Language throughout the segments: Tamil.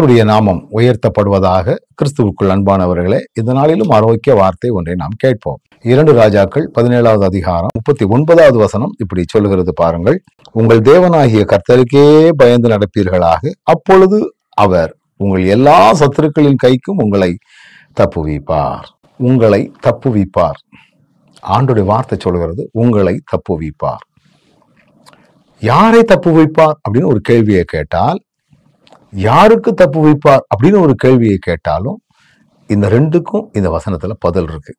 கர்த்தருடைய நாமம் உயர்த்தப்படுவதாக கிறிஸ்துவுக்குள் அன்பானவர்களே இந்த நாளிலும் ஆரோக்கிய வார்த்தை ஒன்றை நாம் கேட்போம். இரண்டு ராஜாக்கள் பதினேழாவது அதிகாரம் முப்பத்தி ஒன்பதாவது வசனம் இப்படி சொல்லுகிறது பாருங்கள். உங்கள் தேவனாகிய கர்த்தருக்கே பயந்து நடப்பீர்களாக அப்பொழுது அவர் உங்கள் எல்லா சத்துருக்களின் கைக்கும் உங்களை தப்புவிப்பார். உங்களை தப்புவிப்பார். ஆண்டுடைய வார்த்தை சொல்கிறது உங்களை தப்புவிப்பார். யாரை தப்பு வைப்பார் அப்படின்னு ஒரு கேள்வியை கேட்டால் யாருக்கு தப்பு வைப்பார் அப்படின்னு ஒரு கேள்வியை கேட்டாலும் இந்த ரெண்டுக்கும் இந்த வசனத்தில் பதில் இருக்கு.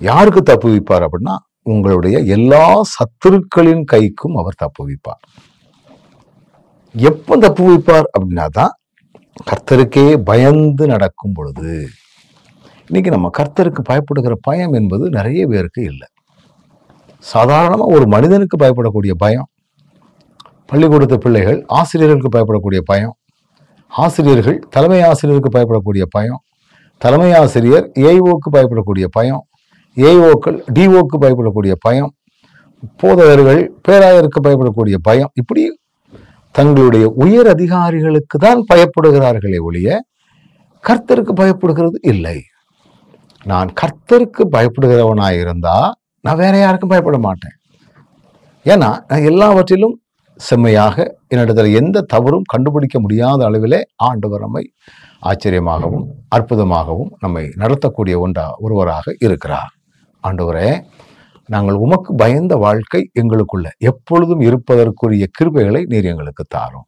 யாருக்கு தப்பு வைப்பார் அப்படின்னா உங்களுடைய எல்லா சத்துருக்களின் கைக்கும் அவர் தப்பு வைப்பார். எப்போ தப்பு வைப்பார் அப்படின்னா தான் கர்த்தருக்கே பயந்து நடக்கும் பொழுது. இன்னைக்கு நம்ம கர்த்தருக்கு பயப்படுகிற பயம் என்பது நிறைய பேருக்கு இல்லை. சாதாரணமாக ஒரு மனிதனுக்கு பயப்படக்கூடிய பயம் பள்ளிக்கூடத்து பிள்ளைகள் ஆசிரியர்களுக்கு பயப்படக்கூடிய பயம் ஆசிரியர்கள் தலைமை ஆசிரியருக்கு பயப்படக்கூடிய பயம் தலைமை ஆசிரியர் ஏஓக்கு பயப்படக்கூடிய பயம் ஏஓக்கள் டிஓக்கு பயப்படக்கூடிய பயம் போதகர்கள் பேராயருக்கு பயப்படக்கூடிய பயம் இப்படி தங்களுடைய உயர் அதிகாரிகளுக்கு தான் பயப்படுகிறார்களே ஒழிய கர்த்தருக்கு பயப்படுகிறது இல்லை. நான் கர்த்தருக்கு பயப்படுகிறவனாக இருந்தால் நான் வேற யாருக்கும் பயப்பட மாட்டேன். ஏன்னா நான் எல்லாவற்றிலும் செம்மையாக என்னிடத்தில் எந்த தவறும் கண்டுபிடிக்க முடியாத அளவிலே ஆண்டவர் நம்மை ஆச்சரியமாகவும் அற்புதமாகவும் நம்மை நடத்தக்கூடிய ஒன்றா ஒருவராக இருக்கிறார். ஆண்டவரே நாங்கள் உமக்கு பயந்த வாழ்க்கை எங்களுக்குள்ள எப்பொழுதும் இருப்பதற்குரிய கிருபைகளை நீர் எங்களுக்கு தாரும்.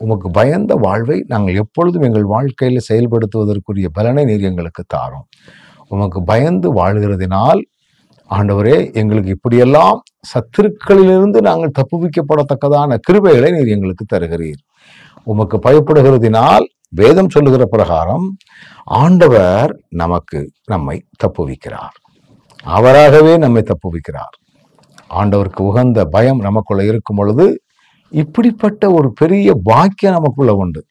உமக்கு பயந்த வாழ்வை நாங்கள் எப்பொழுதும் எங்கள் வாழ்க்கையில் செயல்படுத்துவதற்குரிய பலனை நீர் எங்களுக்கு தாரும். உமக்கு பயந்து வாழ்கிறதினால் ஆண்டவரே எங்களுக்கு இப்படியெல்லாம் சத்துருக்களிலிருந்து நாங்கள் தப்புவிக்கப்படத்தக்கதான கிருபைகளை நீர் எங்களுக்கு தருகிறீர். உமக்கு பயப்படுகிறதினால் வேதம் சொல்லுகிற பிரகாரம் ஆண்டவர் நமக்கு நம்மை தப்புவிக்கிறார். அவராகவே நம்மை தப்புவிக்கிறார். ஆண்டவருக்கு உகந்த பயம் நமக்குள்ள இருக்கும் பொழுது இப்படிப்பட்ட ஒரு பெரிய பாக்கியம் நமக்குள்ள உண்டு.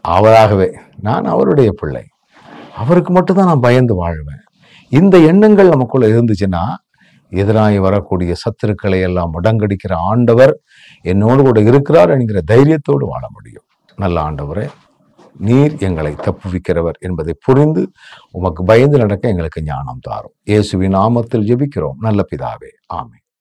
அவராகவே நான் அவருடைய பிள்ளை. அவருக்கு மட்டும்தான் நான் பயந்து வாழ்வேன். இந்த எண்ணங்கள் நமக்குள்ள இருந்துச்சுன்னா எதிராகி வரக்கூடிய சத்துருக்களை எல்லாம் முடங்கடிக்கிற ஆண்டவர் என்னோடு கூட இருக்கிறார் என்கிற தைரியத்தோடு வாழ முடியும். நல்ல ஆண்டவரே நீர் எங்களை தப்புவிக்கிறவர் என்பதை புரிந்து உமக்கு பயந்து நடக்க எங்களுக்கு ஞானம் தாரும். இயேசுவின் நாமத்தில் ஜெபிக்கிறோம். நல்ல பிதாவே ஆமே